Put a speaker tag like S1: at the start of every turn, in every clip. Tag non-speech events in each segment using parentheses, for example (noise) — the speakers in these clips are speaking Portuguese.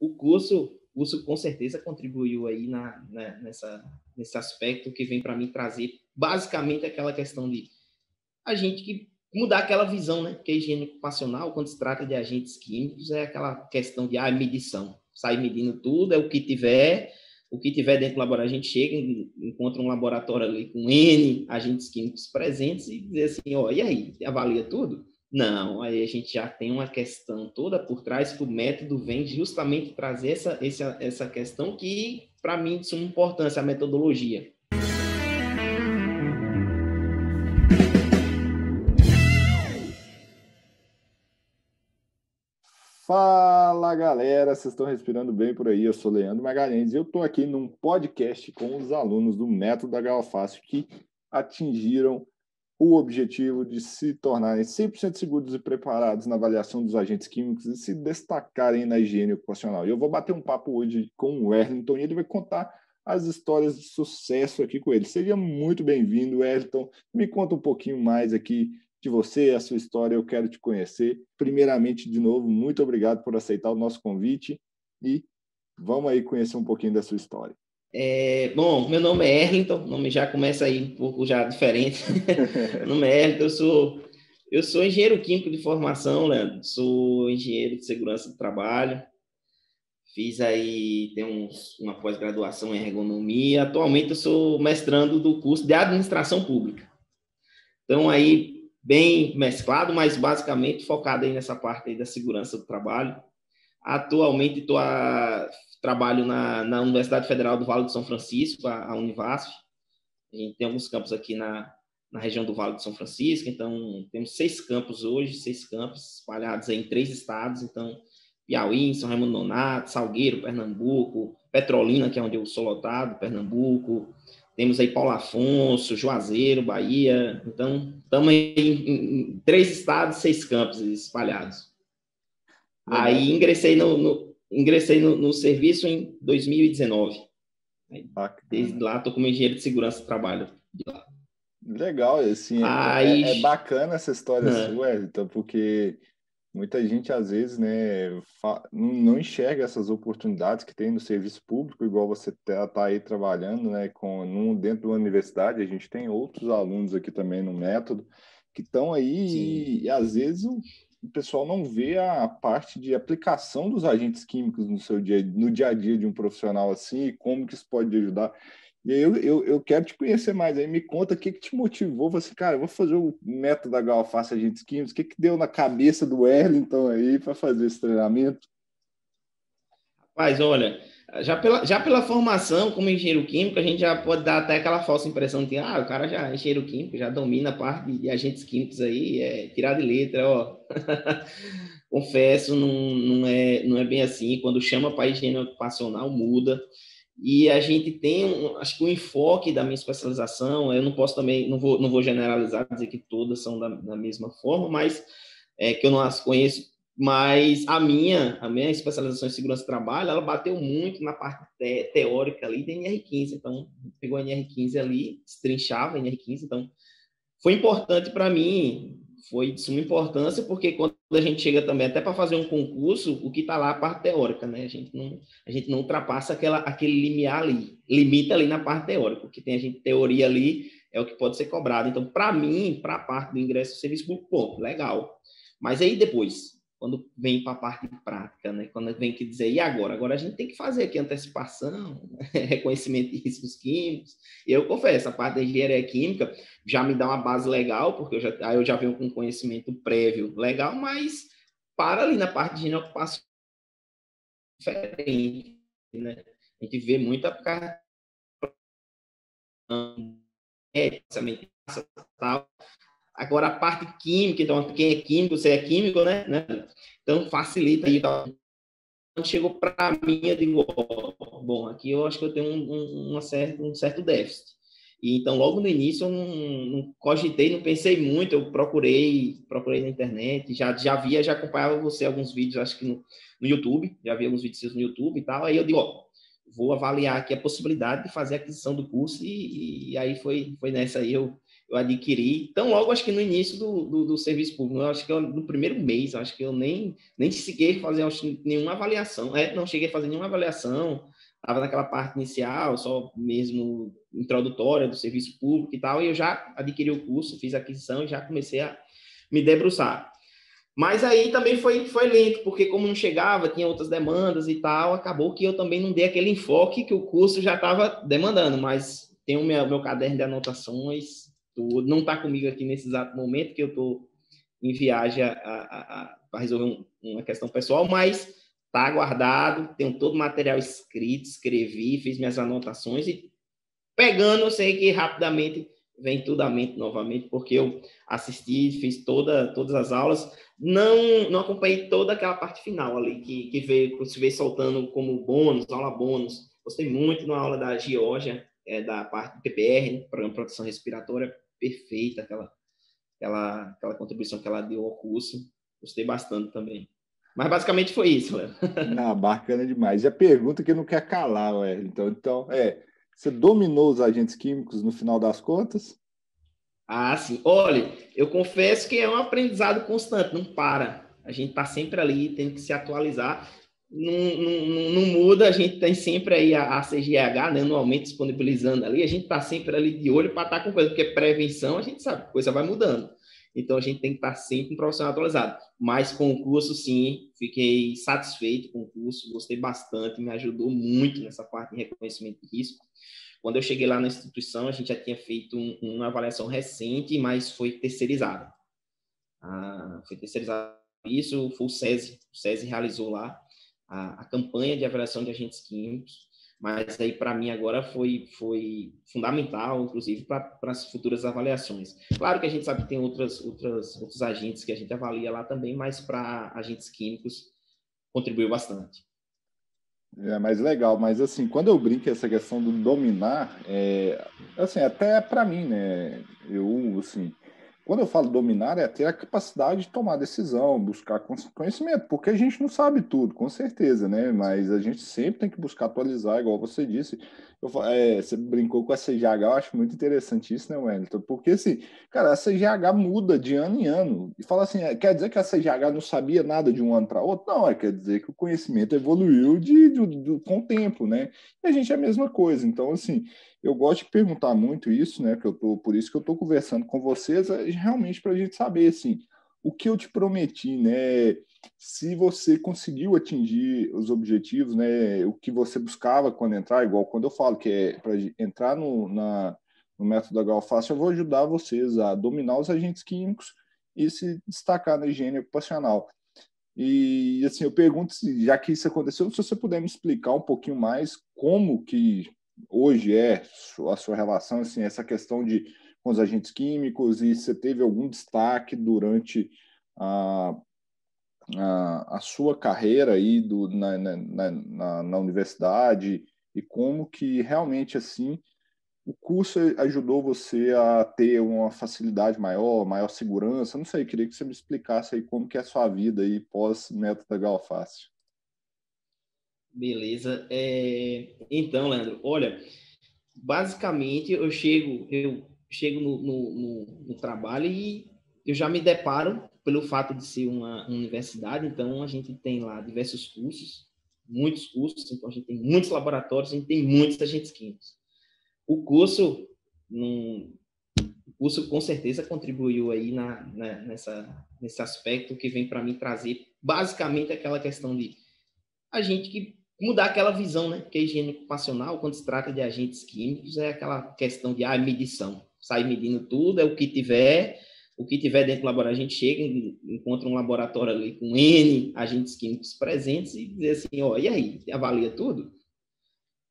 S1: o curso, o curso com certeza contribuiu aí na, na nessa, nesse aspecto que vem para mim trazer basicamente aquela questão de a gente que mudar aquela visão, né? Que a higiene ocupacional, quando se trata de agentes químicos, é aquela questão de ah, medição. Sair medindo tudo, é o que tiver, o que tiver dentro do laboratório, a gente chega, encontra um laboratório ali com N agentes químicos presentes e dizer assim, ó, e aí, avalia tudo? Não, aí a gente já tem uma questão toda por trás que o método vem justamente trazer essa, essa, essa questão que, para mim, de suma importância, a metodologia.
S2: Fala galera, vocês estão respirando bem por aí? Eu sou Leandro Magalhães e eu estou aqui num podcast com os alunos do Método da Galfácio que atingiram o objetivo de se tornarem 100% seguros e preparados na avaliação dos agentes químicos e se destacarem na higiene ocupacional. E eu vou bater um papo hoje com o Wellington e ele vai contar as histórias de sucesso aqui com ele. Seja muito bem-vindo, Wellington. Me conta um pouquinho mais aqui de você, a sua história, eu quero te conhecer. Primeiramente, de novo, muito obrigado por aceitar o nosso convite e vamos aí conhecer um pouquinho da sua história.
S1: É, bom, meu nome é Erlington, o nome já começa aí um pouco já diferente. (laughs) meu nome é Erlington, eu sou, eu sou engenheiro químico de formação, Leandro, sou engenheiro de segurança do trabalho, fiz aí, tenho uma pós-graduação em ergonomia, atualmente eu sou mestrando do curso de administração pública. Então aí, bem mesclado, mas basicamente focado aí nessa parte aí da segurança do trabalho. Atualmente a, trabalho na, na Universidade Federal do Vale do São Francisco, a, a Univasf. A gente tem alguns campos aqui na, na região do Vale do São Francisco, então temos seis campos hoje, seis campos espalhados em três estados, então Piauí, São Raimundo Nonato, Salgueiro, Pernambuco, Petrolina, que é onde eu sou lotado, Pernambuco, temos aí Paulo Afonso, Juazeiro, Bahia. Então, estamos em, em, em, três estados, seis campos espalhados. Aí ingressei no, no ingressei no, no, serviço em 2019. Desde lá estou como engenheiro de segurança do trabalho.
S2: Legal, assim, é, Aí... é, é, bacana essa história sua, então, porque muita gente às vezes né não enxerga essas oportunidades que tem no serviço público igual você está tá aí trabalhando né com num, dentro da universidade a gente tem outros alunos aqui também no método que estão aí e, às vezes o, pessoal não vê a parte de aplicação dos agentes químicos no seu dia no dia a dia de um profissional assim e como que isso pode ajudar e eu, eu, eu quero te conhecer mais aí. Me conta o que, que te motivou. Você, cara, eu vou fazer o método da Galface Agentes Químicos. O que, que deu na cabeça do Erlington aí para fazer esse treinamento?
S1: Rapaz, olha, já pela, já pela formação como engenheiro químico, a gente já pode dar até aquela falsa impressão de ah, o cara já é engenheiro químico, já domina a parte de agentes químicos aí, é tirar de letra, ó. (laughs) Confesso, não, não, é, não é bem assim. Quando chama para higiene ocupacional, muda. E a gente tem, um, acho que o enfoque da minha especialização, eu não posso também, não vou, não vou generalizar, dizer que todas são da, da mesma forma, mas é, que eu não as conheço, mas a minha, a minha especialização em segurança do trabalho, ela bateu muito na parte te, teórica ali da NR15, então pegou a NR15 ali, destrinchava a NR15, então foi importante para mim foi de suma importância, porque quando a gente chega também até para fazer um concurso, o que está lá é a parte teórica, né? A gente não, a gente não ultrapassa aquela, aquele limiar ali, limita ali na parte teórica. O que tem a gente teoria ali é o que pode ser cobrado. Então, para mim, para a parte do ingresso do serviço público, pô, legal. Mas aí depois, quando vem para a parte prática, né? Quando vem que dizer, e agora? Agora a gente tem que fazer aqui antecipação, né? (laughs) reconhecimento de riscos químicos. Eu confesso, a parte da engenharia química já me dá uma base legal, porque eu já, aí eu já venho com conhecimento prévio legal, mas para ali na parte de inocupação diferente, né? A gente vê muita é, tal, Agora, a parte química, então, quem é químico, você é químico, né? né? Então, facilita aí. Então, chegou para mim, eu digo, bom, aqui eu acho que eu tenho um, um, certa, um certo déficit. E, então, logo no início, eu não, não, cogitei, não pensei muito, eu procurei, procurei na internet, já, já via, já acompanhava você alguns vídeos, acho que no, no YouTube, já vi alguns vídeos no YouTube e tal, aí eu digo, ó, vou avaliar aqui a possibilidade de fazer a aquisição do curso, e, e aí foi, foi nessa aí, eu eu adquiri, tão logo acho que no início do, do, do serviço público, acho que eu, no primeiro mês, acho que eu nem, nem cheguei a fazer nenhuma avaliação, é, não cheguei a fazer nenhuma avaliação, estava naquela parte inicial, só mesmo introdutória do serviço público e tal, e eu já adquiri o curso, fiz a aquisição e já comecei a me debruçar. Mas aí também foi, foi lento, porque como não chegava, tinha outras demandas e tal, acabou que eu também não dei aquele enfoque que o curso já estava demandando, mas tem o meu, meu caderno de anotações, tudo. Não está comigo aqui nesse exato momento que eu estou em viagem para resolver um, uma questão pessoal, mas está guardado, tenho todo o material escrito, escrevi, fiz minhas anotações e pegando, eu sei que rapidamente vem tudo à mente novamente, porque eu assisti, fiz toda, todas as aulas, não, não acompanhei toda aquela parte final ali, que, que veio, se veio soltando como bônus, aula bônus. Gostei muito na aula da Georgia, é, da parte do PPR, né, Programa de Proteção Respiratória, perfeita aquela, aquela, aquela contribuição que ela deu ao curso. Gostei bastante também. Mas basicamente foi isso, Léo. (laughs)
S2: Ah, bacana demais. E a pergunta que não quer calar, Léo. Então, então, é, você dominou os agentes químicos no final das contas?
S1: Ah, sim. Olha, eu confesso que é um aprendizado constante, não para. A gente está sempre ali, tem que se atualizar não, não, não, muda, a gente tem sempre aí a, a CGH, né, anualmente disponibilizando ali, a gente está sempre ali de olho para estar tá com coisa, porque prevenção a gente sabe, coisa vai mudando. Então a gente tem que estar tá sempre um profissional atualizado. Mas com o curso, sim, fiquei satisfeito com o curso, gostei bastante, me ajudou muito nessa parte de reconhecimento de risco. Quando eu cheguei lá na instituição, a gente já tinha feito um, uma avaliação recente, mas foi terceirizada. Ah, foi terceirizado isso, foi o SESI, o SESI realizou lá a, a campanha de avaliação de agentes químicos, mas aí para mim agora foi, foi fundamental, inclusive, para as futuras avaliações. Claro que a gente sabe que tem outras, outras, outros agentes que a gente avalia lá também, mas para agentes químicos contribuiu bastante.
S2: É mais legal, mas assim, quando eu brinco essa questão do dominar, é, assim, até para mim, né, eu, assim, quando eu falo dominar, é ter a capacidade de tomar decisão, buscar conhecimento, porque a gente não sabe tudo, com certeza, né? Mas a gente sempre tem que buscar atualizar, igual você disse. Eu, é, você brincou com a CGH, eu acho muito interessante isso, né, Wellington? Porque, assim, cara, a CGH muda de ano em ano. E fala assim, é, quer dizer que a CGH não sabia nada de um ano para outro? Não, é quer dizer que o conhecimento evoluiu de, de, de, com o tempo, né? E a gente é a mesma coisa. Então, assim, eu gosto de perguntar muito isso, né? Que eu tô, por isso que eu estou conversando com vocês, é realmente para a gente saber assim, o que eu te prometi, né? Se você conseguiu atingir os objetivos, né? O que você buscava quando entrar, igual quando eu falo que é para entrar no, na, no método da Galfácil, eu vou ajudar vocês a dominar os agentes químicos e se destacar na higiene ocupacional. E assim, eu pergunto já que isso aconteceu, se você puder me explicar um pouquinho mais como que hoje é a sua relação, assim, essa questão de com os agentes químicos e você teve algum destaque durante a, a, a sua carreira aí do, na, na, na, na, universidade e como que realmente assim o curso ajudou você a ter uma facilidade maior, maior segurança, não sei, queria que você me explicasse aí como que é a sua vida aí pós método da Galfácio.
S1: Beleza. É... Então, Leandro, olha, basicamente eu chego, eu chego no, no, no, no, trabalho e eu já me deparo pelo fato de ser uma universidade, então a gente tem lá diversos cursos, muitos cursos, então a gente tem muitos laboratórios, a gente tem muitos agentes químicos. O curso, num, o curso com certeza contribuiu aí na, na, nessa, nesse aspecto que vem para mim trazer basicamente aquela questão de a gente que mudar aquela visão, né? Que a higiene ocupacional, quando se trata de agentes químicos, é aquela questão de ah, medição. Sai medindo tudo, é o que tiver, o que tiver dentro do laboratório, a gente chega, encontra um laboratório ali com N agentes químicos presentes e dizer assim, ó, e aí, avalia tudo?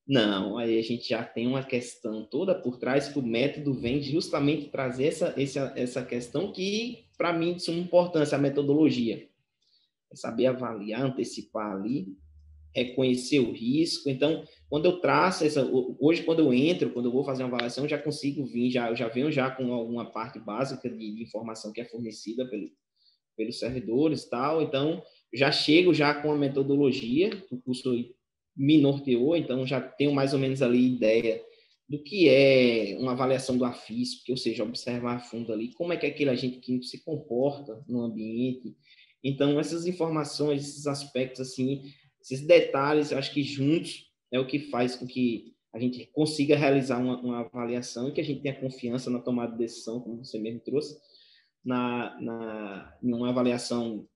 S1: Não, aí a gente já tem uma questão toda por trás que o método vem justamente trazer essa, essa, essa questão que, para mim, de suma importância, a metodologia. É saber avaliar, antecipar ali reconhecer o risco. Então, quando eu traço essa, hoje quando eu entro, quando eu vou fazer uma avaliação, já consigo vir, já já venho já com alguma parte básica de, de informação que é fornecida pelo, pelos servidores, tal. Então, já chego já com a metodologia, o curso me norteou, então já tenho mais ou menos ali ideia do que é uma avaliação do AFISP, ou seja, observar a fundo ali como é que aquele agente químico se comporta no ambiente. Então, essas informações, esses aspectos, assim, esses detalhes, acho que juntos é o que faz com que a gente consiga realizar uma, uma avaliação e que a gente tenha confiança na tomada de decisão, como você mesmo trouxe, na, na, em uma avaliação,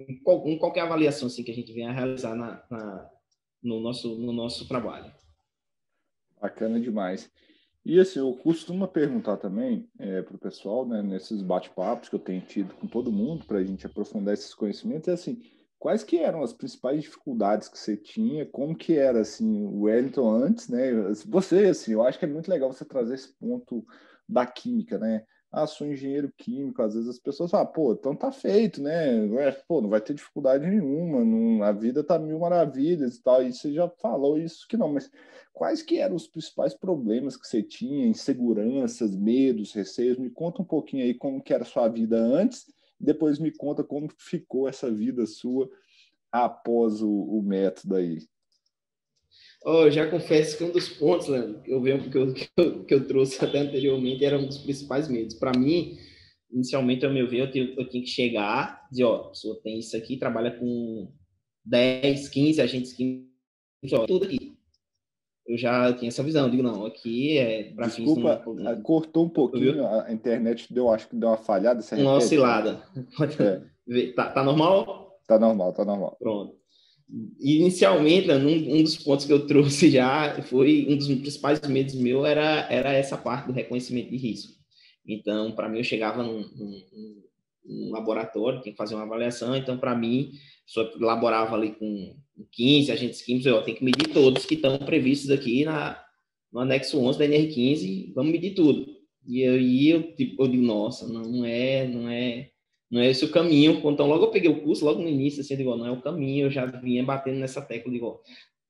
S1: em, qual, em qualquer avaliação assim, que a gente venha a realizar na, na no, nosso, no nosso trabalho.
S2: Bacana demais. E assim, eu costumo perguntar também é, para o pessoal, né, nesses bate-papos que eu tenho tido com todo mundo, para a gente aprofundar esses conhecimentos, é assim, quais que eram as principais dificuldades que você tinha, como que era, assim, o Wellington antes, né, você, assim, eu acho que é muito legal você trazer esse ponto da química, né, ah, sou engenheiro químico, às vezes as pessoas falam, pô, então tá feito, né? É, pô, não vai ter dificuldade nenhuma, não, a vida tá mil maravilhas e tal, e você já falou isso que não, mas quais que eram os principais problemas que você tinha, inseguranças, medos, receios? Me conta um pouquinho aí como que era a sua vida antes, depois me conta como ficou essa vida sua após o, o método aí.
S1: Oh, já confesso que um dos pontos, Leandro, que eu, que, eu, que, eu, que eu trouxe até anteriormente era um dos principais medos. Para mim, inicialmente, ao meu ver, eu, tinha, eu tinha que chegar, dizer, ó, a pessoa tem isso aqui, trabalha com 10, 15 agentes químicos, tudo aqui. Eu já tinha essa visão, digo, não, aqui é
S2: para fins... Desculpa, não, cortou um pouquinho, a internet deu, acho que deu uma falhada.
S1: Uma oscilada. É. (laughs) Tá, tá normal?
S2: Tá normal, tá normal.
S1: Pronto. Inicialmente, né, um, um, dos pontos que eu trouxe já foi um dos principais medos meu era, era essa parte do reconhecimento de risco. Então, para mim, eu chegava num, num, num, laboratório, tinha que fazer uma avaliação. Então, para mim, só elaborava ali com 15 agentes químicos, eu tenho que medir todos que estão previstos aqui na, no anexo 11 da NR15, vamos medir tudo. E aí eu, tipo, eu digo, nossa, não é, não é não é esse o caminho. Então, logo eu peguei o curso, logo no início, assim, digo, não é o caminho, eu já vinha batendo nessa tecla, digo,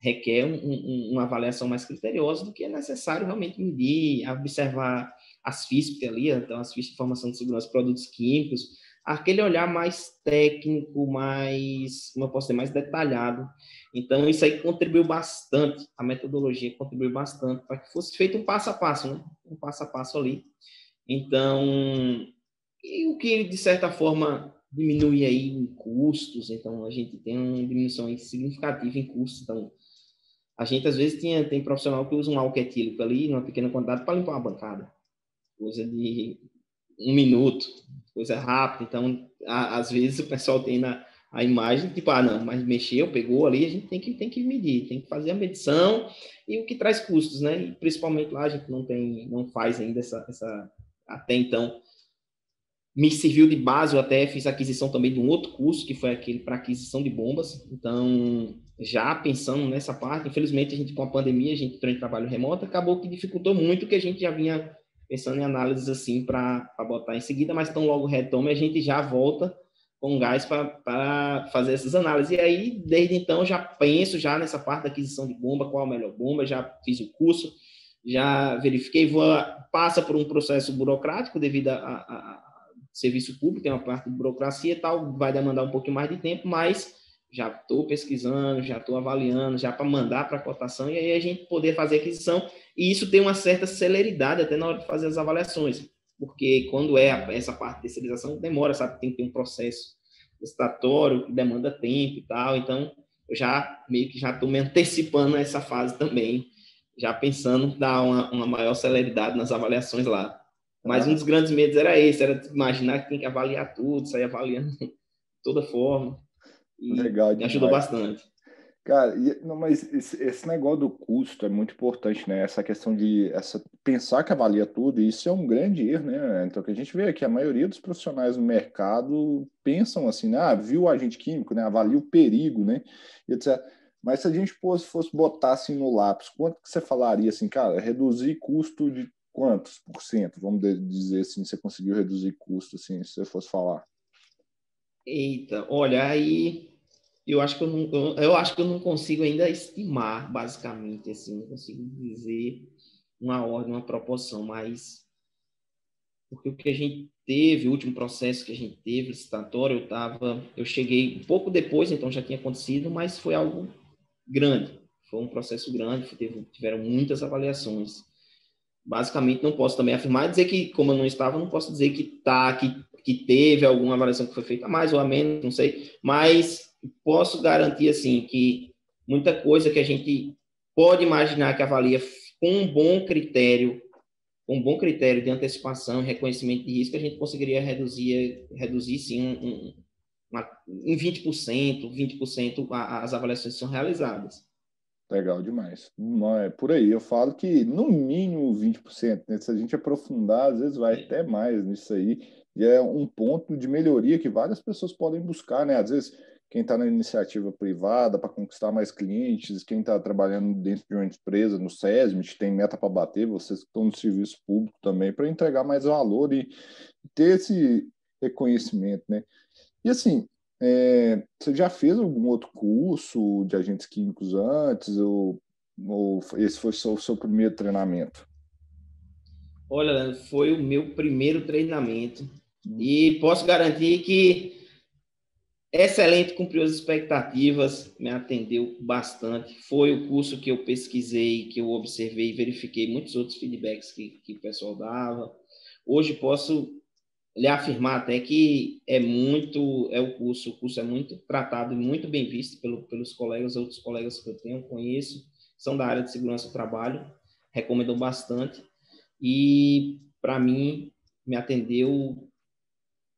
S1: requer um, um, uma avaliação mais criteriosa do que é necessário realmente medir, observar as FISP ali, então as FISP de Informação de Segurança de Produtos Químicos, aquele olhar mais técnico, mais, como eu posso dizer, mais detalhado. Então, isso aí contribuiu bastante, a metodologia contribuiu bastante para que fosse feito um passo a passo, né? Um passo a passo ali. Então, e o que, de certa forma, diminui aí em custos. Então, a gente tem uma diminuição significativa em custos. Então, a gente, às vezes, tinha, tem profissional que usa um álcool etílico ali, numa pequena quantidade, para limpar uma bancada. Coisa de um minuto, coisa rápida. Então, a, às vezes, o pessoal tem na a imagem, tipo, ah, não, mas mexeu, pegou ali, a gente tem que, tem que medir, tem que fazer a medição e o que traz custos, né? E principalmente lá a gente não tem, não faz ainda essa, essa até então, me serviu de base, eu até fiz aquisição também de um outro curso, que foi aquele para aquisição de bombas. Então, já pensando nessa parte, infelizmente, a gente com a pandemia, a gente entrou em trabalho remoto, acabou que dificultou muito, que a gente já vinha pensando em análises assim para botar em seguida, mas tão logo retome, a gente já volta com gás para fazer essas análises. E aí, desde então, já penso já nessa parte da aquisição de bomba, qual a melhor bomba, já fiz o curso, já verifiquei, vou, passa por um processo burocrático devido a, a serviço público, tem uma parte de burocracia e tal, vai demandar um pouquinho mais de tempo, mas já estou pesquisando, já estou avaliando, já para mandar para a cotação, e aí a gente poder fazer aquisição, e isso tem uma certa celeridade até na hora de fazer as avaliações, porque quando é essa parte de terceirização, demora, sabe, tem que ter um processo estatório que demanda tempo e tal, então eu já meio que já estou me antecipando essa fase também, já pensando dar uma, uma maior celeridade nas avaliações lá. Mas um dos grandes medos era esse, era imaginar que tem que avaliar tudo, sair avaliando (laughs) toda forma. E Legal, me ajudou bastante.
S2: Cara, não, mas esse, esse, negócio do custo é muito importante, né? Essa questão de essa, pensar que avalia tudo, isso é um grande erro, né? Então, que a gente vê aqui, a maioria dos profissionais no mercado pensam assim, né? Ah, viu o agente químico, né? Avalia o perigo, né? Etc. Mas se a gente fosse, fosse botar assim no lápis, quanto que você falaria assim, cara, reduzir custo de quantos por cento, vamos dizer assim, você conseguiu reduzir custo, assim, se você fosse falar?
S1: Eita, olha, aí eu acho que eu não, eu, eu acho que eu não consigo ainda estimar, basicamente, assim, não consigo dizer uma ordem, uma proporção, mas porque o que a gente teve, o último processo que a gente teve, licitatório, eu tava, eu cheguei pouco depois, então já tinha acontecido, mas foi algo grande, foi um processo grande, teve, tiveram muitas avaliações. basicamente não posso também afirmar, dizer que, como eu não estava, não posso dizer que tá, que, que teve alguma avaliação que foi feita mais ou a menos, não sei, mas posso garantir, assim, que muita coisa que a gente pode imaginar que avalia com um bom critério, um bom critério de antecipação e reconhecimento de risco, a gente conseguiria reduzir, reduzir sim, um, uma, em 20%, 20% as avaliações são realizadas.
S2: Legal demais. Não é por aí. Eu falo que no mínimo 20%, né? Se a gente aprofundar, às vezes vai é. até mais nisso aí. E é um ponto de melhoria que várias pessoas podem buscar, né? Às vezes quem está na iniciativa privada para conquistar mais clientes, quem está trabalhando dentro de uma empresa, no SESMIT, tem meta para bater, vocês que estão no serviço público também, para entregar mais valor e ter esse reconhecimento, né? E assim, é, você já fez algum outro curso de agentes químicos antes, ou, ou esse foi só o seu primeiro treinamento?
S1: Olha, foi o meu primeiro treinamento. Hum. E posso garantir que excelente, cumpriu as expectativas, me atendeu bastante. Foi o curso que eu pesquisei, que eu observei verifiquei muitos outros feedbacks que, que o pessoal dava. Hoje posso lhe afirmar até que é muito, é o curso, o curso é muito tratado e muito bem visto pelo, pelos colegas, outros colegas que eu tenho, conheço, são da área de segurança do trabalho, recomendou bastante e, para mim, me atendeu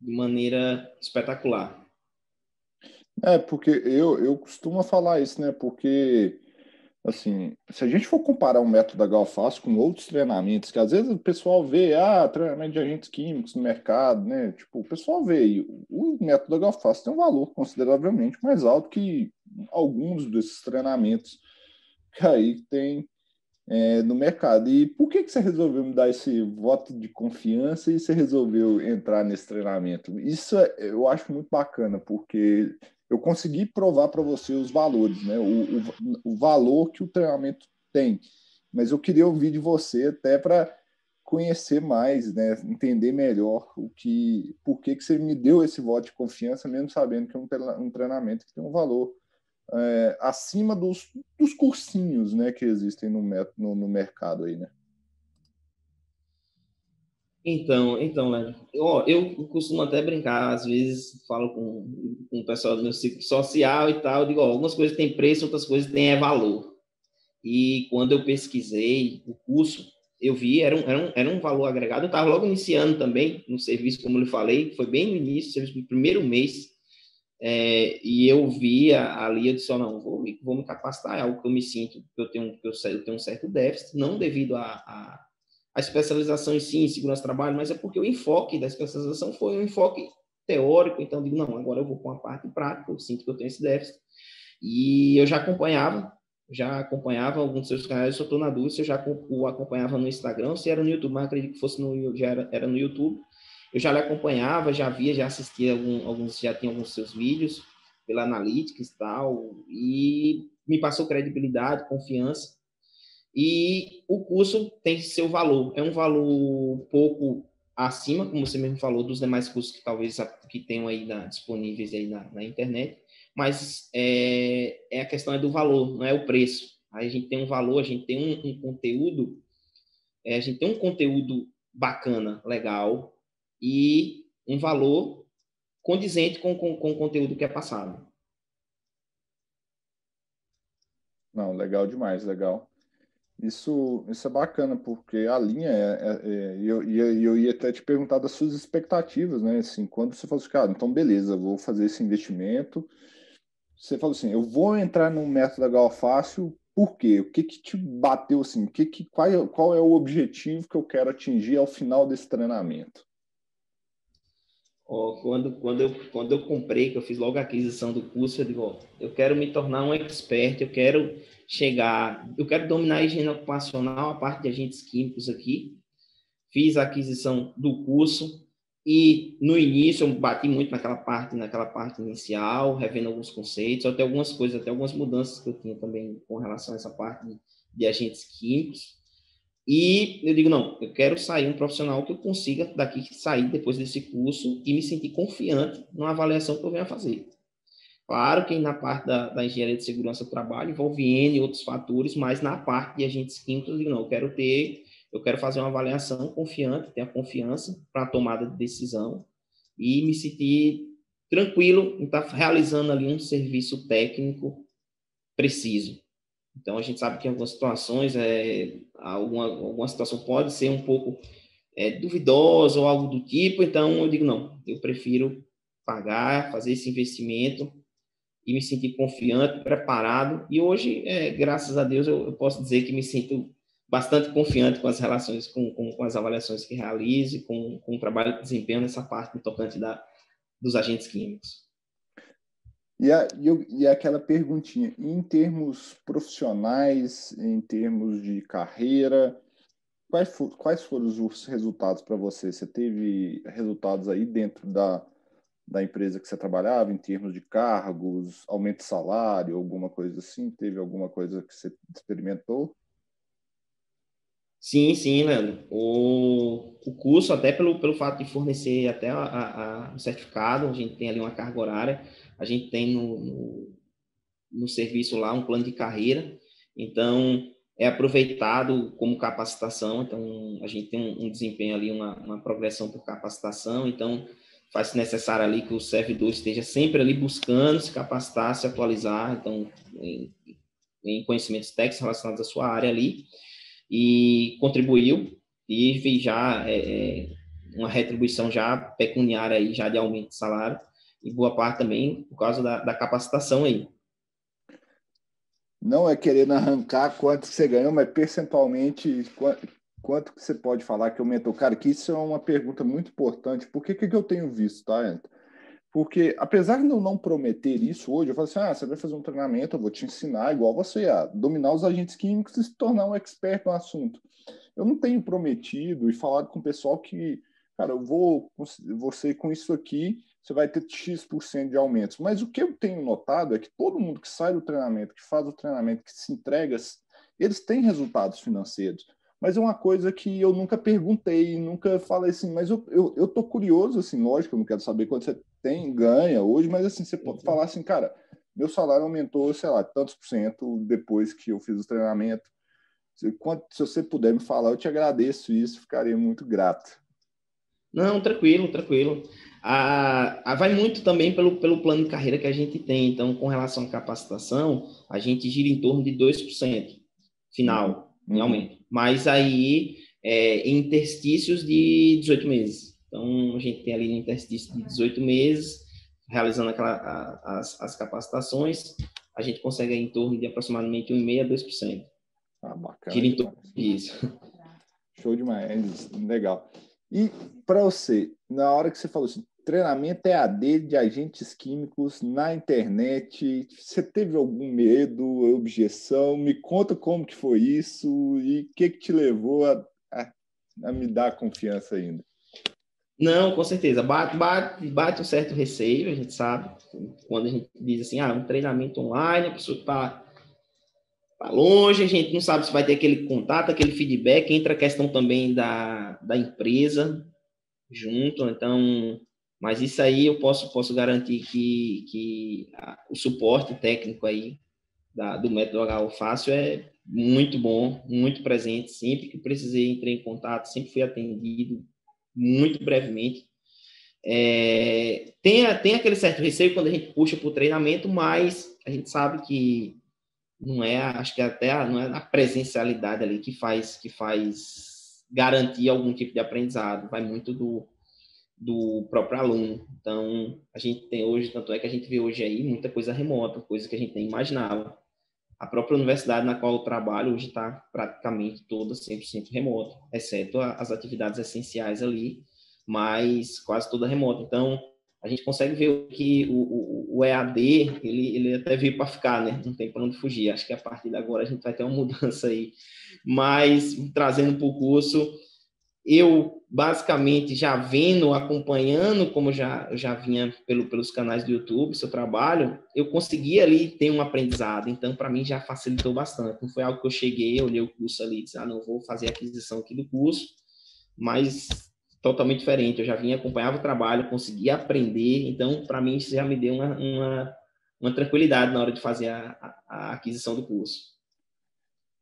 S1: de maneira espetacular.
S2: É, porque eu, eu costumo falar isso, né? Porque, assim, se a gente for comparar o método da Galfaço com outros treinamentos, que às vezes o pessoal vê, ah, treinamento de agentes químicos no mercado, né? Tipo, o pessoal vê, o método da Galfaço tem um valor consideravelmente mais alto que alguns desses treinamentos que aí tem é, no mercado. E por que, que você resolveu me dar esse voto de confiança e você resolveu entrar nesse treinamento? Isso é, eu acho muito bacana, porque eu consegui provar para você os valores, né? O, o, o, valor que o treinamento tem. Mas eu queria ouvir de você até para conhecer mais, né? Entender melhor o que, por que, que você me deu esse voto de confiança, mesmo sabendo que é um, treinamento que tem um valor é, acima dos, dos cursinhos, né? Que existem no, no, no mercado aí, né?
S1: Então, então, Léo, eu, eu costumo até brincar, às vezes falo com, com o pessoal do meu ciclo social e tal, digo, ó, algumas coisas têm preço, outras coisas têm é, valor. E quando eu pesquisei o curso, eu vi, era um, era um, era um valor agregado, eu estava logo iniciando também no serviço, como eu lhe falei, foi bem no início, serviço do primeiro mês, é, e eu vi ali, eu disse, oh, não, vou, vou me capacitar, é algo que eu me sinto, que eu tenho, que eu, eu tenho um certo déficit, não devido a, a a especialização em si, em segurança do trabalho, mas é porque o enfoque da especialização foi um enfoque teórico, então digo, não, agora eu vou com a parte prática, eu sinto que eu tenho esse déficit. E eu já acompanhava, já acompanhava alguns dos seus canais, eu estou na dúvida eu já o acompanhava no Instagram, se era no YouTube, mas acredito que fosse no, já era, era no YouTube. Eu já lhe acompanhava, já via, já assistia algum, alguns, já tinha alguns seus vídeos pela Analytics e tal, e me passou credibilidade, confiança, e o curso tem seu valor. É um valor pouco acima, como você mesmo falou, dos demais cursos que talvez que tenham aí na, disponíveis aí na, na internet, mas é, é, a questão é do valor, não é o preço. Aí a gente tem um valor, a gente tem um, um conteúdo, é, a gente tem um conteúdo bacana, legal, e um valor condizente com, com, com o conteúdo que é passado.
S2: Não, legal demais, legal. Isso, isso é bacana, porque a linha é. é, é eu, eu, eu ia até te perguntar das suas expectativas, né? Assim, quando você falou assim, cara, então beleza, vou fazer esse investimento. Você falou assim, eu vou entrar no método da Fácil, por quê? O que que te bateu assim? O que que, qual, é, qual é o objetivo que eu quero atingir ao final desse treinamento?
S1: Quando, quando, eu, quando eu comprei, que eu fiz logo a aquisição do curso, eu digo, oh, eu quero me tornar um expert, eu quero chegar, eu quero dominar a higiene ocupacional, a parte de agentes químicos aqui. Fiz a aquisição do curso e no início eu bati muito naquela parte, naquela parte inicial, revendo alguns conceitos, até algumas coisas, até algumas mudanças que eu tinha também com relação a essa parte de, de agentes químicos. E eu digo, não, eu quero sair um profissional que eu consiga daqui sair depois desse curso e me sentir confiante na avaliação que eu venho a fazer. Claro que na parte da, da, engenharia de segurança do trabalho envolve N outros fatores, mas na parte de agentes químicos, eu digo, não, eu quero ter eu quero fazer uma avaliação confiante, ter a confiança para a tomada de decisão e me sentir tranquilo em estar tá realizando ali um serviço técnico preciso. Então, a gente sabe que em algumas situações, é, alguma, alguma situação pode ser um pouco é, duvidosa ou algo do tipo, então eu digo, não, eu prefiro pagar, fazer esse investimento e me sentir confiante, preparado. E hoje, é, graças a Deus, eu, eu, posso dizer que me sinto bastante confiante com as relações, com, com, com as avaliações que realizo, com, com o trabalho que desempenho nessa parte tocante da, dos agentes químicos.
S2: E, a, e, e aquela perguntinha, em termos profissionais, em termos de carreira, quais, for, quais foram os resultados para você? Você teve resultados aí dentro da, da empresa que você trabalhava, em termos de cargos, aumento de salário, alguma coisa assim? Teve alguma coisa que você experimentou?
S1: Sim, sim, Leandro. O, o curso, até pelo, pelo fato de fornecer até a, a, o certificado, a gente tem ali uma carga horária, a gente tem no, no, no serviço lá um plano de carreira, então é aproveitado como capacitação, então a gente tem um, um desempenho ali, uma, uma progressão por capacitação, então faz necessário ali que o servidor esteja sempre ali buscando se capacitar, se atualizar, então em, em conhecimentos técnicos relacionados à sua área ali, e contribuiu, e já é, é, uma retribuição já pecuniária aí, já de aumento de salário, e boa parte também por causa da, da capacitação aí.
S2: Não é querendo arrancar quanto você ganhou, mas percentualmente quanto, quanto que você pode falar que aumentou? Cara, que isso é uma pergunta muito importante. Por que, que eu tenho visto, tá, Anton? Porque, apesar de eu não prometer isso hoje, eu falo assim: ah, você vai fazer um treinamento, eu vou te ensinar, igual você, a dominar os agentes químicos e se tornar um expert no assunto. Eu não tenho prometido e falado com o pessoal que, cara, eu vou, você com isso aqui, você vai ter X% de aumentos. Mas o que eu tenho notado é que todo mundo que sai do treinamento, que faz o treinamento, que se entrega, eles têm resultados financeiros. Mas é uma coisa que eu nunca perguntei, nunca falei assim, mas eu, eu, eu tô curioso, assim, lógico, eu não quero saber quanto você tem, ganha hoje, mas assim, você pode falar assim, cara, meu salário aumentou, sei lá, tantos por cento depois que eu fiz o treinamento. Se, quanto, se você puder me falar, eu te agradeço isso, ficaria muito grato.
S1: Não, tranquilo, tranquilo. A, a, vai muito também pelo, pelo plano de carreira que a gente tem. Então, com relação à capacitação, a gente gira em torno de 2% final, uhum. em aumento. Mas aí, é, em interstícios de 18 meses. Então, a gente tem ali no interstício de 18 meses, realizando aquela, a, as, as capacitações, a gente consegue em torno de aproximadamente 1,5% a 2%.
S2: Ah, bacana.
S1: Gira em torno disso.
S2: Show demais, legal. E para você, na hora que você falou assim, treinamento EAD de agentes químicos na internet, você teve algum medo, objeção? Me conta como que foi isso e o que, que te levou a, a, a, me dar confiança ainda.
S1: Não, com certeza. Bate, bate, bate um certo receio, a gente sabe. Quando a gente diz assim, ah, um treinamento online, a pessoa está tá longe, a gente não sabe se vai ter aquele contato, aquele feedback, entra a questão também da, da empresa junto, então, mas isso aí eu posso, posso garantir que, que a, o suporte técnico aí da, do método HO Fácil é muito bom, muito presente, sempre que precisei entrei em contato, sempre fui atendido, muito brevemente. É, tem, tem aquele certo receio quando a gente puxa para o treinamento, mas a gente sabe que não é, acho que até a, não é a presencialidade ali que faz que faz garantir algum tipo de aprendizado, vai muito do, do próprio aluno. Então, a gente tem hoje, tanto é que a gente vê hoje aí muita coisa remota, coisa que a gente nem imaginava. A própria universidade na qual eu trabalho hoje está praticamente toda 100% remota, exceto as atividades essenciais ali, mas quase toda remota. Então, a gente consegue ver que o, o, o EAD, ele, ele até veio para ficar, né? Não tem para onde fugir. Acho que a partir de agora a gente vai ter uma mudança aí. Mas, trazendo para o curso, eu basicamente já vendo, acompanhando, como já, já vinha pelo, pelos canais do YouTube, seu trabalho, eu consegui ali ter um aprendizado. Então, para mim, já facilitou bastante. Não foi algo que eu cheguei, olhei o curso ali disse, ah, não, vou fazer aquisição aqui do curso, mas totalmente diferente. Eu já vinha, acompanhava o trabalho, conseguia aprender, então, para mim, isso já me deu uma, uma, uma, tranquilidade na hora de fazer a, a, aquisição do curso.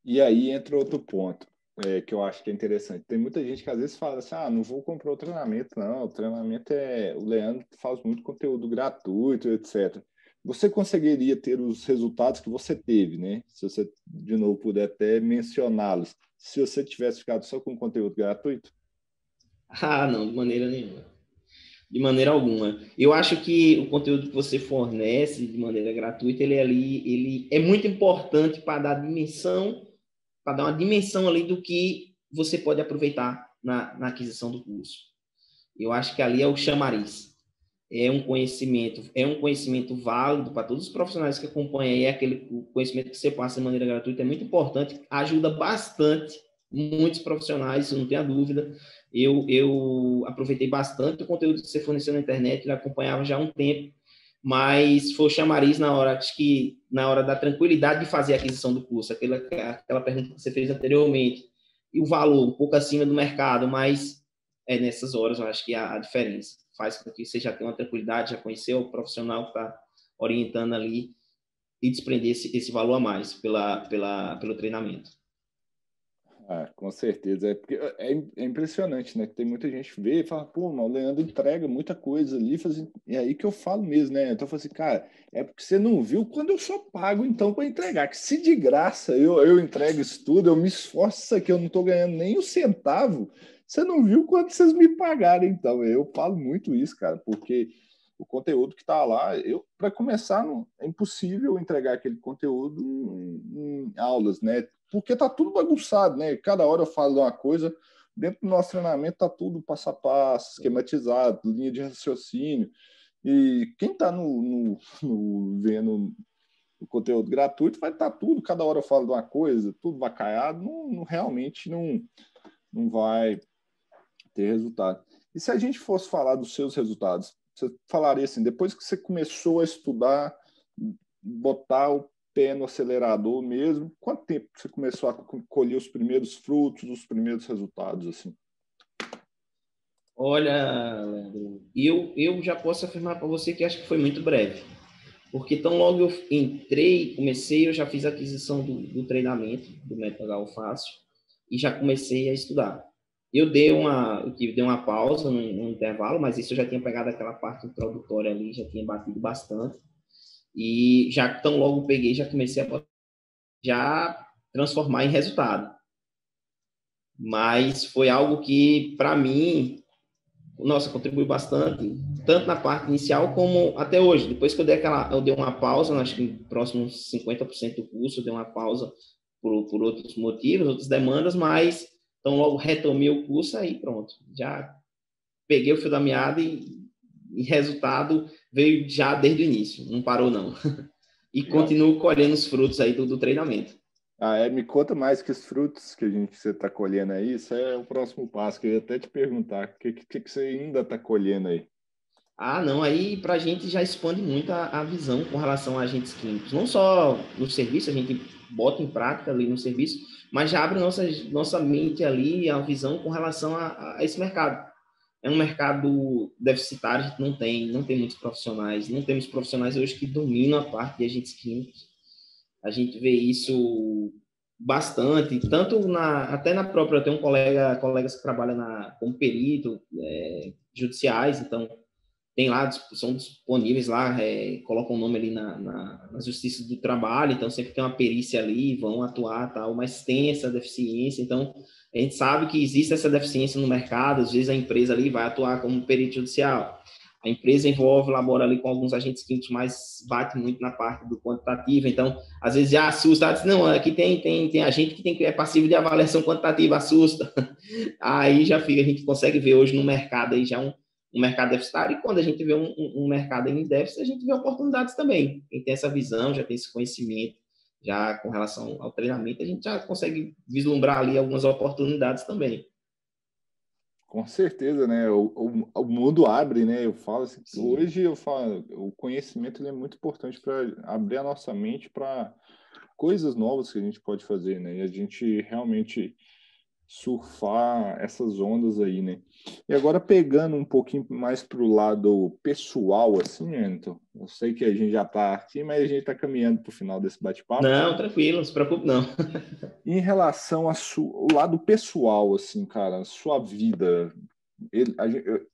S2: E aí entra outro ponto. é, que eu acho que é interessante. Tem muita gente que às vezes fala assim, ah, não vou comprar o treinamento, não. O treinamento é... O Leandro faz muito conteúdo gratuito, etc. Você conseguiria ter os resultados que você teve, né? Se você, de novo, puder até mencioná-los. Se você tivesse ficado só com conteúdo gratuito? (laughs)
S1: Ah, não, de maneira nenhuma. De maneira alguma. Eu acho que o conteúdo que você fornece de maneira gratuita, ele é ali, ele é muito importante para dar dimensão para dar uma dimensão ali do que você pode aproveitar na, na aquisição do curso. Eu acho que ali é o chamariz. É um conhecimento, é um conhecimento válido para todos os profissionais que acompanham aí, aquele conhecimento que você passa de maneira gratuita é muito importante, ajuda bastante muitos profissionais, não tenha dúvida. Eu, eu aproveitei bastante o conteúdo que você forneceu na internet, ele acompanhava já há um tempo, mas foi chamariz na hora, acho que na hora da tranquilidade de fazer a aquisição do curso, aquela, aquela pergunta que você fez anteriormente, e o valor um pouco acima do mercado, mas é nessas horas eu acho que a, a diferença faz com que você já tenha uma tranquilidade, já conheceu o profissional que está orientando ali e desprender esse, esse valor a mais pela, pela, pelo treinamento.
S2: Ah, com certeza. É, porque é, é, impressionante, né? Que tem muita gente que vê e fala, pô, mas o Leandro entrega muita coisa ali. Assim, e é aí que eu falo mesmo, né? Então eu falo assim, cara, é porque você não viu quando eu só pago então para entregar. Que se de graça eu, eu entrego isso tudo, eu me esforço isso aqui, eu não estou ganhando nem um centavo. Você não viu quando vocês me pagaram, então. Eu falo muito isso, cara, porque o conteúdo que está lá, eu para começar, não, é impossível entregar aquele conteúdo em, em aulas, né? Porque tá tudo bagunçado, né? Cada hora eu falo uma coisa, dentro do nosso treinamento tá tudo passo a passo, esquematizado, linha de raciocínio. E quem tá no, no, no vendo o conteúdo gratuito vai estar tá tudo, cada hora eu falo de uma coisa, tudo vacaiado, não, não, realmente não, não vai ter resultado. E se a gente fosse falar dos seus resultados, você falaria assim, depois que você começou a estudar, botar o pé no acelerador mesmo? Quanto tempo você começou a colher os primeiros frutos, os primeiros resultados assim?
S1: Olha, eu, eu já posso afirmar para você que acho que foi muito breve. Porque tão logo eu entrei, comecei, eu já fiz a aquisição do, do treinamento do método Gal Fácil e já comecei a estudar. Eu dei uma, eu tive, dei uma pausa no intervalo, mas isso eu já tinha pegado aquela parte introdutória ali, já tinha batido bastante. E já tão logo peguei, já comecei a já transformar em resultado. Mas foi algo que, para mim, nossa, contribuiu bastante, tanto na parte inicial como até hoje. Depois que eu dei aquela, eu dei uma pausa, acho que próximos 50% do curso, eu dei uma pausa por, por outros motivos, outras demandas, mas então logo retomei o curso aí pronto, já peguei o fio da meada e, e resultado veio já desde o início, não parou não. e continuo colhendo os frutos aí do, do treinamento.
S2: Ah, é, me conta mais que os frutos que a gente você está colhendo aí, isso é o próximo passo, que eu ia até te perguntar, o que, que, que você ainda está colhendo aí?
S1: Ah, não, aí para a gente já expande muito a, a, visão com relação a agentes químicos. Não só no serviço, a gente bota em prática ali no serviço, mas já abre nossa, nossa mente ali, a visão com relação a, a esse mercado é um mercado deficitário, a gente não tem, não tem muitos profissionais, não temos profissionais hoje que dominam a parte de agentes químicos. A gente vê isso bastante, tanto na, até na própria, eu tenho um colega, colegas que trabalham na, como perito, é, judiciais, então tem lá, são disponíveis lá, é, colocam o nome ali na, na, na, Justiça do Trabalho, então sempre tem uma perícia ali, vão atuar tal, mas tem essa deficiência, então a gente sabe que existe essa deficiência no mercado, às vezes a empresa ali vai atuar como perito judicial. A empresa envolve, labora ali com alguns agentes químicos, mas bate muito na parte do quantitativo. Então, às vezes já assusta, diz, não, aqui tem, tem, tem agente que tem, é passivo de avaliação quantitativa, assusta. (laughs) Aí já fica, a gente consegue ver hoje no mercado aí já um, um mercado deficitário, e quando a gente vê um, um, mercado em déficit, a gente vê oportunidades também. Quem tem essa visão, já tem esse conhecimento, já com relação ao treinamento, a gente já consegue vislumbrar ali algumas oportunidades também.
S2: Com certeza, né? O, o, o mundo abre, né? Eu falo assim, hoje eu falo, o conhecimento ele é muito importante para abrir a nossa mente para coisas novas que a gente pode fazer, né? E a gente realmente surfar essas ondas aí, né? E agora pegando um pouquinho mais para o lado pessoal, assim, Anton, eu sei que a gente já está aqui, mas a gente está caminhando para o final desse bate-papo.
S1: Não, tranquilo, não se preocupe não. (laughs)
S2: em relação ao lado pessoal, assim, cara, sua vida, ele,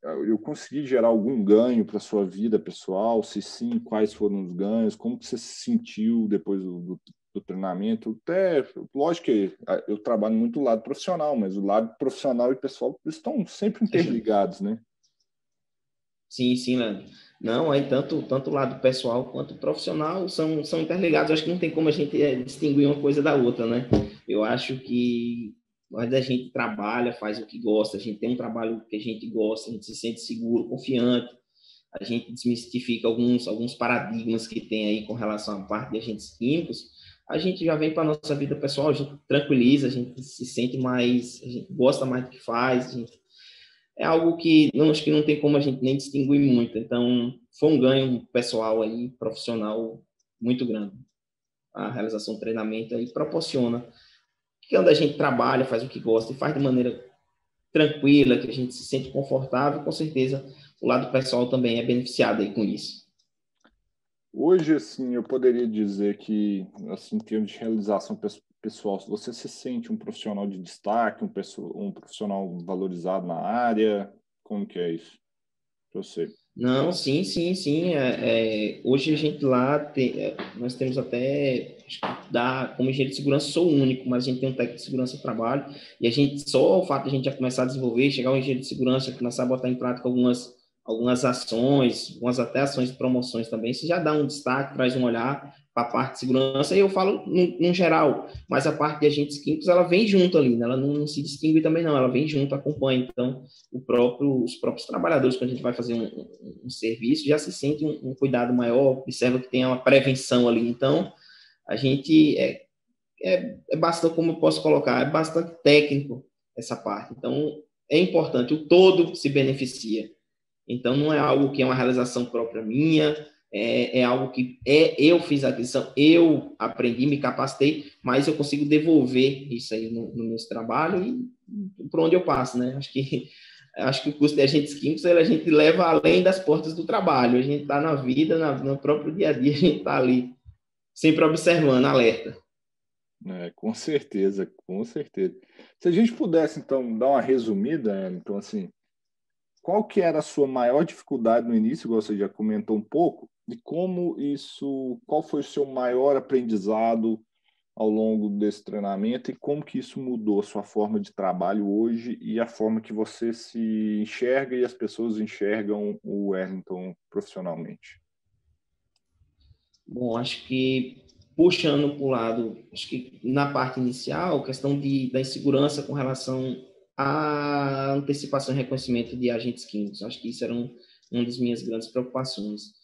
S2: eu, eu, consegui gerar algum ganho para sua vida pessoal? Se sim, quais foram os ganhos? Como que você se sentiu depois do, do, do treinamento? Até, lógico que eu trabalho muito do lado profissional, mas o lado profissional e pessoal estão sempre interligados, né?
S1: Sim, sim, Leandro. Não, aí tanto, tanto o lado pessoal quanto profissional são, são interligados. Acho que não tem como a gente é, distinguir uma coisa da outra, né? Eu acho que mas a gente trabalha, faz o que gosta, a gente tem um trabalho que a gente gosta, a gente se sente seguro, confiante, a gente desmistifica alguns, alguns paradigmas que tem aí com relação à parte de agentes químicos, a gente já vem para nossa vida pessoal, a gente tranquiliza, a gente se sente mais, a gente gosta mais do que faz, gente, é algo que não acho que não tem como a gente nem distinguir muito. Então, foi um ganho pessoal aí, profissional muito grande. A realização do treinamento aí proporciona que quando a gente trabalha, faz o que gosta e faz de maneira tranquila, que a gente se sente confortável, com certeza o lado pessoal também é beneficiado aí com isso.
S2: Hoje, assim, eu poderia dizer que, assim, em termos de realização pessoal, você se sente um profissional de destaque, um, um profissional valorizado na área? Como que é isso para você?
S1: Não, sim, sim, sim. É, é, hoje a gente lá, tem, é, nós temos até, dá, como engenheiro de segurança, sou único, mas a gente tem um técnico de segurança de trabalho, e a gente, só o fato de a gente já começar a desenvolver, chegar ao engenheiro de segurança, começar a botar em prática algumas algumas ações, algumas até ações de promoções também, isso já dá um destaque, traz um olhar para a parte de segurança, e eu falo no, geral, mas a parte de agentes químicos, ela vem junto ali, né? ela não, não, se distingue também não, ela vem junto, acompanha, então próprio, os próprios trabalhadores, quando a gente vai fazer um, um, um serviço, já se sente um, um, cuidado maior, observa que tem uma prevenção ali, então a gente, é, é, é bastante, como eu posso colocar, é bastante técnico essa parte, então é importante, o todo se beneficia, então, não é algo que é uma realização própria minha, é, é, algo que é, eu fiz a eu aprendi, me capacitei, mas eu consigo devolver isso aí no, no meu trabalho e por onde eu passo, né? Acho que (laughs) acho que o curso de agentes químicos a gente leva além das portas do trabalho. A gente está na vida, na, no próprio dia a dia, (laughs) a gente está ali sempre observando, alerta.
S2: É, com certeza, com certeza. Se a gente pudesse, então, dar uma resumida, então, assim, qual que era a sua maior dificuldade no início, você já comentou um pouco, e como isso, qual foi o seu maior aprendizado ao longo desse treinamento e como que isso mudou a sua forma de trabalho hoje e a forma que você se enxerga e as pessoas enxergam o Wellington profissionalmente?
S1: Bom, acho que puxando para o lado, acho que na parte inicial, questão de, da insegurança com relação a antecipação e reconhecimento de agentes químicos. Acho que isso era um, uma das minhas grandes preocupações.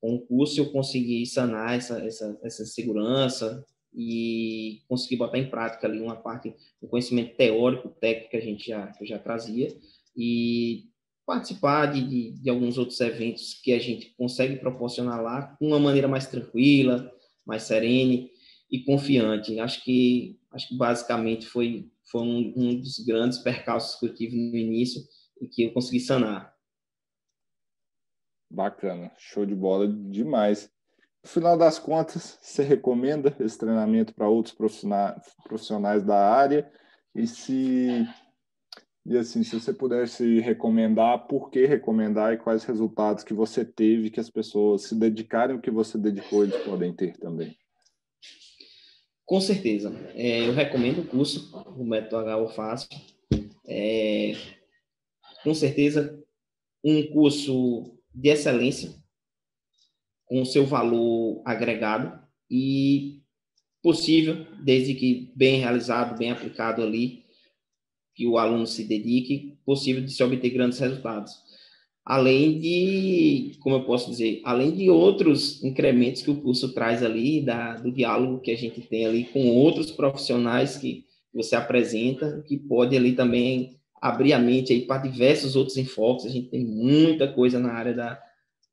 S1: Com o curso, eu consegui sanar essa, essa, essa segurança e consegui botar em prática ali uma parte do conhecimento teórico, técnico que a gente já, que eu já trazia e participar de, de, de, alguns outros eventos que a gente consegue proporcionar lá de uma maneira mais tranquila, mais serene e confiante. Acho que, acho que basicamente foi foi um, um dos grandes percalços que eu tive no início e que eu consegui sanar.
S2: Bacana, show de bola demais. No final das contas, você recomenda esse treinamento para outros profissionais, da área? E se e assim, se você pudesse recomendar, por que recomendar e quais resultados que você teve que as pessoas se dedicarem o que você dedicou, eles podem ter também?
S1: Com certeza. É, eu recomendo o curso, o Método HO Fácil. É, com certeza, um curso de excelência, com seu valor agregado e possível, desde que bem realizado, bem aplicado ali, que o aluno se dedique, possível de se obter grandes resultados além de, como eu posso dizer, além de outros incrementos que o curso traz ali, da, do diálogo que a gente tem ali com outros profissionais que você apresenta, que pode ali também abrir a mente aí para diversos outros enfoques. A gente tem muita coisa na área da,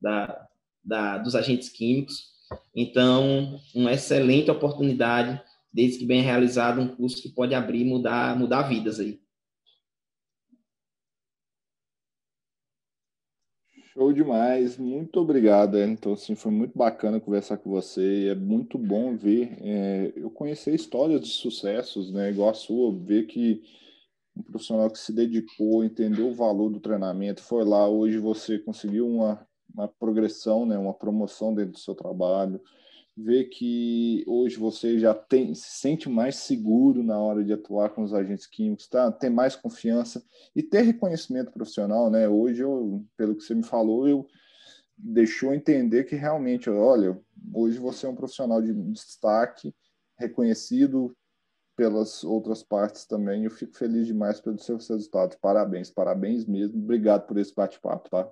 S1: da, da dos agentes químicos. Então, uma excelente oportunidade desde que bem realizado, um curso que pode abrir mudar, mudar vidas aí.
S2: Show demais, muito obrigado, Então, assim, foi muito bacana conversar com você. É muito bom ver, é, eu conhecer histórias de sucessos, né, igual a sua, ver que um profissional que se dedicou, entendeu o valor do treinamento, foi lá, hoje você conseguiu uma, uma progressão, né, uma promoção dentro do seu trabalho, ver que hoje você já tem, se sente mais seguro na hora de atuar com os agentes químicos, tá? Tem mais confiança e ter reconhecimento profissional, né? Hoje, eu, pelo que você me falou, eu deixou entender que realmente, olha, hoje você é um profissional de destaque, reconhecido pelas outras partes também. Eu fico feliz demais pelos seus resultados. Parabéns, parabéns mesmo. Obrigado por esse bate-papo, tá?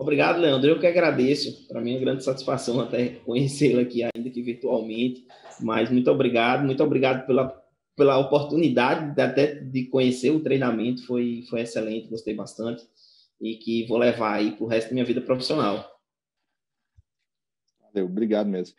S1: Obrigado, Leandro. Eu que agradeço. Para mim é grande satisfação até conhecê-lo aqui, ainda que virtualmente. Mas muito obrigado, muito obrigado pela, pela oportunidade de, até de conhecer o treinamento. Foi, foi excelente, gostei bastante. E que vou levar aí para o resto da minha vida profissional.
S2: Valeu, obrigado mesmo.